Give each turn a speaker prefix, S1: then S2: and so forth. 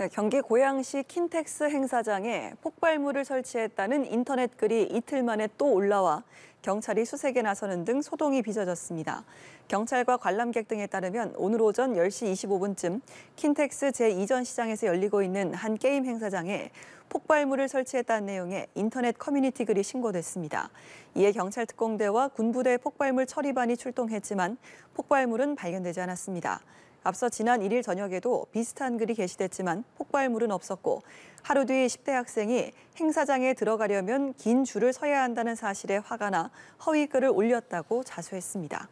S1: 네, 경기 고양시 킨텍스 행사장에 폭발물을 설치했다는 인터넷 글이 이틀 만에 또 올라와 경찰이 수색에 나서는 등 소동이 빚어졌습니다. 경찰과 관람객 등에 따르면 오늘 오전 10시 25분쯤 킨텍스 제2전시장에서 열리고 있는 한 게임 행사장에 폭발물을 설치했다는 내용의 인터넷 커뮤니티 글이 신고됐습니다. 이에 경찰 특공대와 군부대 폭발물 처리반이 출동했지만 폭발물은 발견되지 않았습니다. 앞서 지난 1일 저녁에도 비슷한 글이 게시됐지만 폭발물은 없었고 하루 뒤 10대 학생이 행사장에 들어가려면 긴 줄을 서야 한다는 사실에 화가 나 허위 글을 올렸다고 자수했습니다.